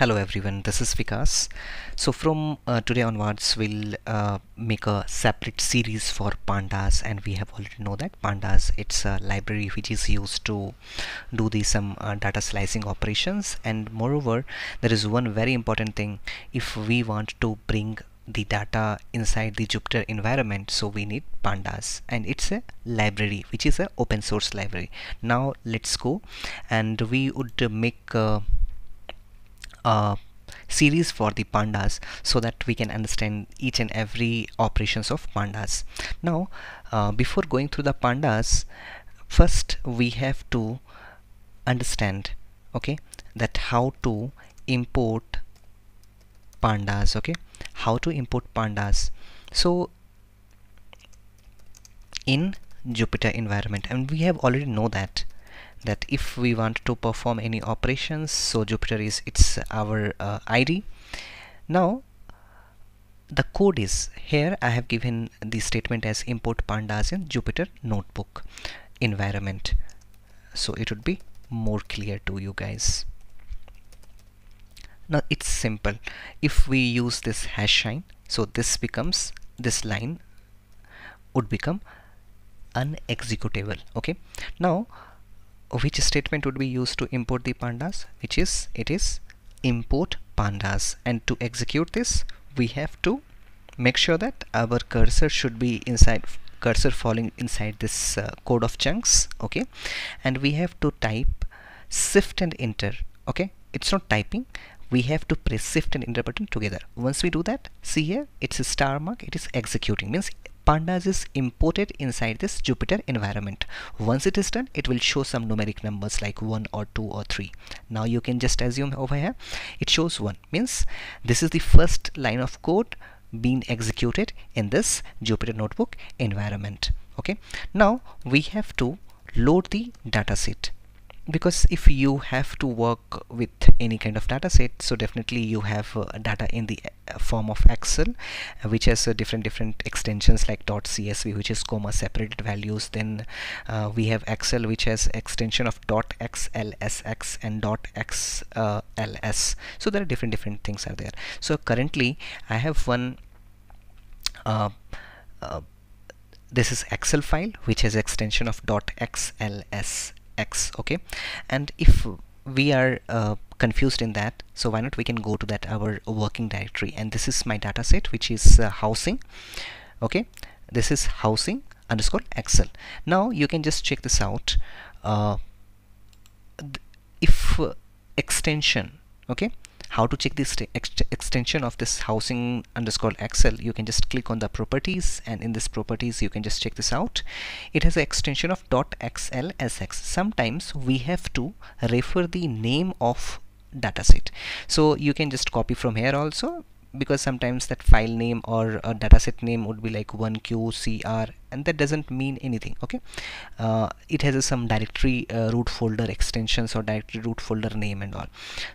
Hello everyone, this is Vikas. So from uh, today onwards, we'll uh, make a separate series for pandas and we have already know that pandas, it's a library which is used to do the some uh, data slicing operations. And moreover, there is one very important thing. If we want to bring the data inside the Jupyter environment so we need pandas. And it's a library which is an open source library. Now let's go. And we would make uh, series for the pandas so that we can understand each and every operations of pandas. Now uh, before going through the pandas first we have to understand okay that how to import pandas okay? How to import pandas. So in Jupyter environment and we have already know that that if we want to perform any operations so Jupyter is it's our uh, IDE now the code is here. I have given the statement as import pandas in Jupyter notebook environment. So it would be more clear to you guys. Now it's simple. If we use this hash sign so this becomes this line would become unexecutable okay? Now which statement would be used to import the pandas which is it is import pandas. And to execute this we have to make sure that our cursor should be inside cursor falling inside this uh, code of chunks okay? And we have to type shift and enter okay? It's not typing. We have to press shift and enter button together. Once we do that see here it's a star mark it is executing. Means pandas is imported inside this Jupyter environment. Once it is done, it will show some numeric numbers like 1 or 2 or 3. Now you can just assume over here, it shows 1. Means this is the first line of code being executed in this Jupyter Notebook environment. Okay. Now we have to load the dataset because if you have to work with any kind of data set so definitely you have uh, data in the uh, form of excel uh, which has uh, different different extensions like. csv which is comma separated values. Then uh, we have excel which has extension of. xlsx and. xls so there are different different things are there. So currently i have one this is excel file which has extension of. xls x okay? And if we are uh, confused in that so why not we can go to that our working directory. And this is my data set which is uh, housing okay? This is housing underscore excel. Now you can just check this out. Uh, if uh, extension okay how to check this ex extension of this housing underscore excel you can just click on the properties and in this properties you can just check this out. It has an extension of .xlsx sometimes we have to refer the name of dataset so you can just copy from here also because sometimes that file name or a dataset name would be like 1qcr and that doesn't mean anything okay? Uh, it has some directory uh, root folder extensions or directory root folder name and all.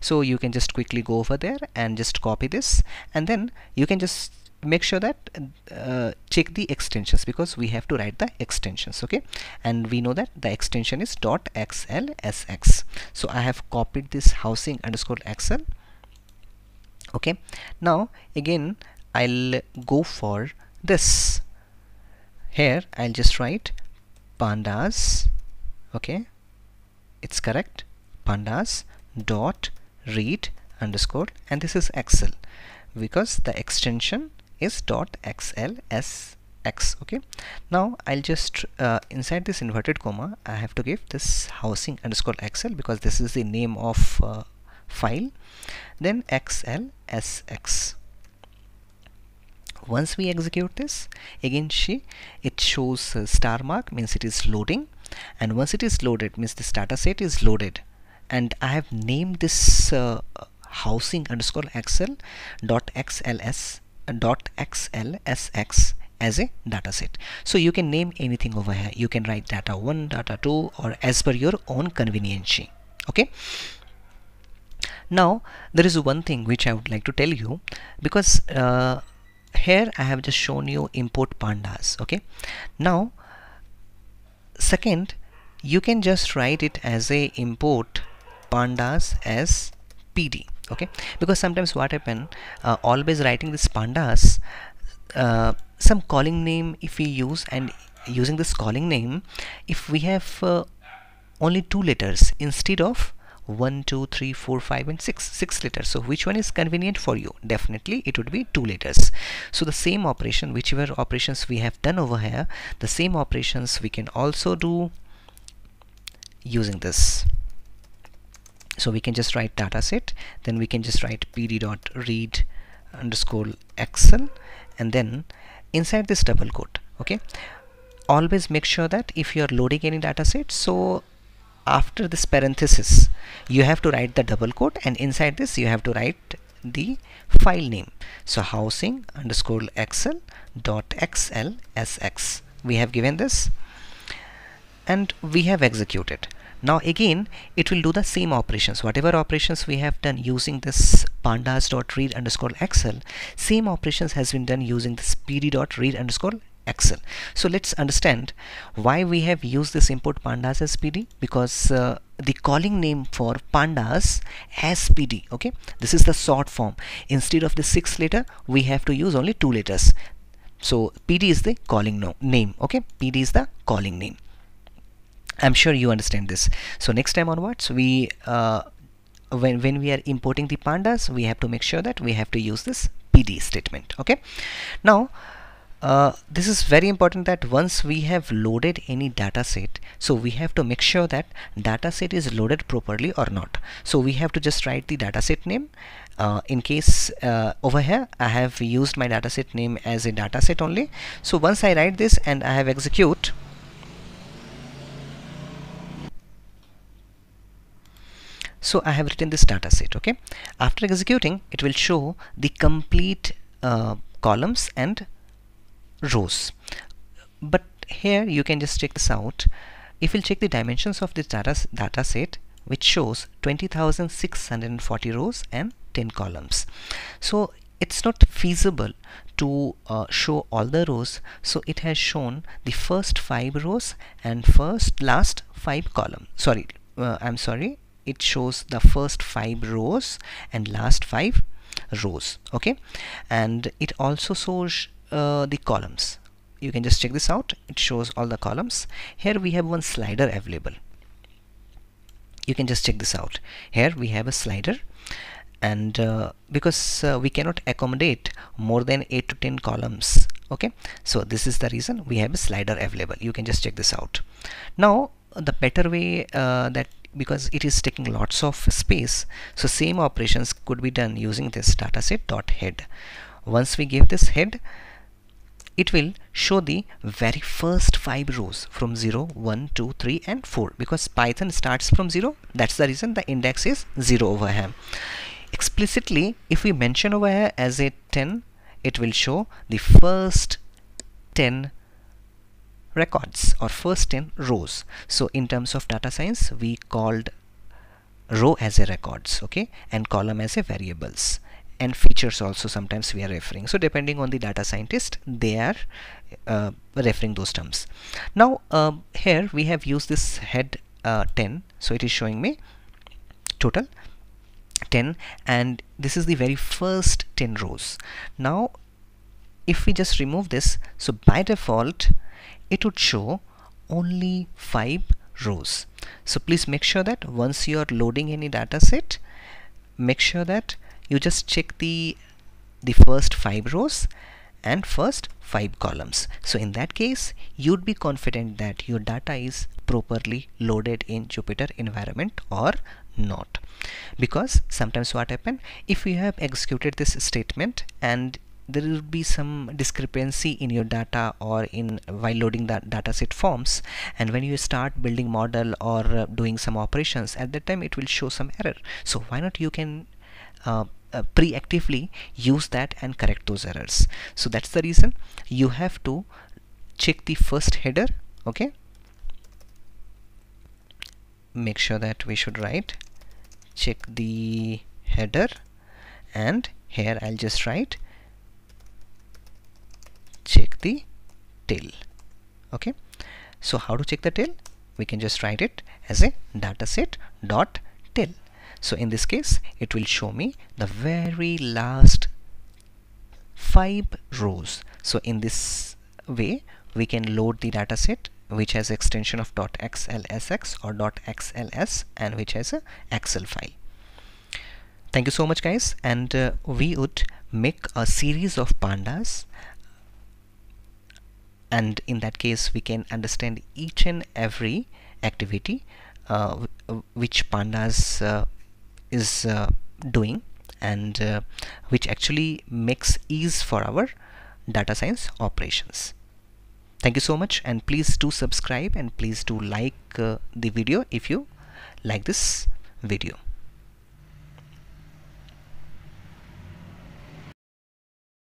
So you can just quickly go over there and just copy this and then you can just make sure that uh, check the extensions because we have to write the extensions okay? And we know that the extension is dot .xlsx so I have copied this housing underscore excel okay? Now again I'll go for this. Here I'll just write pandas. Okay? It's correct. Pandas dot read underscore and this is excel. Because the extension is dot xls x okay? Now I'll just uh, inside this inverted comma I have to give this housing underscore excel because this is the name of uh, file then xlsx once we execute this again she it shows star mark means it is loading. And once it is loaded means this data set is loaded. And I have named this uh, housing underscore excel dot xls dot xlsx as a data set. So you can name anything over here. You can write data 1 data 2 or as per your own convenience okay now there is one thing which I would like to tell you because uh, here I have just shown you import pandas okay? Now second you can just write it as a import pandas as PD okay? Because sometimes what happen uh, always writing this pandas uh, some calling name if we use and using this calling name if we have uh, only two letters instead of 1 2 3 4 5 and 6 6 letters so which one is convenient for you? Definitely it would be two letters so the same operation whichever operations we have done over here the same operations we can also do using this. So we can just write dataset then we can just write pd dot read underscore excel. And then inside this double quote okay? Always make sure that if you are loading any dataset so after this parenthesis you have to write the double quote and inside this you have to write the file name. So housing underscore excel dot xlsx we have given this and we have executed. Now again it will do the same operations. Whatever operations we have done using this pandas.read underscore excel same operations has been done using this pd.read underscore excel. So let's understand why we have used this import pandas as pd because uh, the calling name for pandas as pd okay? This is the short form. Instead of the six letter we have to use only two letters. So pd is the calling no name okay? Pd is the calling name. I'm sure you understand this. So next time onwards we uh, when, when we are importing the pandas we have to make sure that we have to use this PD statement okay? Now uh, this is very important that once we have loaded any data set so we have to make sure that data set is loaded properly or not. So we have to just write the dataset name. Uh, in case uh, over here I have used my dataset name as a dataset only. So once I write this and I have execute so I have written this data set okay? After executing it will show the complete uh, columns and rows. But here you can just check this out. If we'll check the dimensions of this data, data set which shows 20,640 rows and 10 columns. So it's not feasible to uh, show all the rows. So it has shown the first five rows and first last five columns sorry uh, I'm sorry it shows the first five rows and last five rows okay? And it also shows uh, the columns. You can just check this out. It shows all the columns. Here we have one slider available. You can just check this out. Here we have a slider. And uh, because uh, we cannot accommodate more than 8 to 10 columns okay? So this is the reason we have a slider available. You can just check this out. Now the better way uh, that because it is taking lots of space so same operations could be done using this dataset dot head. Once we give this head it will show the very first five rows from 0 1 2 3 and 4 because python starts from 0 that's the reason the index is 0 over here. Explicitly if we mention over here as a 10 it will show the first 10 records or first 10 rows. So in terms of data science we called row as a records okay and column as a variables and features also sometimes we are referring. So depending on the data scientist they are uh, referring those terms. Now uh, here we have used this head uh, 10 so it is showing me total 10 and this is the very first 10 rows. Now if we just remove this so by default it would show only five rows. So please make sure that once you are loading any data set make sure that you just check the the first five rows and first five columns. So in that case you'd be confident that your data is properly loaded in Jupyter environment or not. Because sometimes what happen if you have executed this statement and there will be some discrepancy in your data or in while loading the dataset forms and when you start building model or uh, doing some operations at that time it will show some error. So why not you can uh, uh, preactively use that and correct those errors. So that's the reason you have to check the first header okay? Make sure that we should write check the header and here I'll just write check the tail okay? So how to check the tail we can just write it as a dataset dot so in this case it will show me the very last five rows. So in this way we can load the dataset which has extension of .xlsx or .xls and which has a excel file. Thank you so much guys. And uh, we would make a series of pandas. And in that case we can understand each and every activity uh, which pandas uh, is uh, doing and uh, which actually makes ease for our data science operations. Thank you so much and please do subscribe and please do like uh, the video if you like this video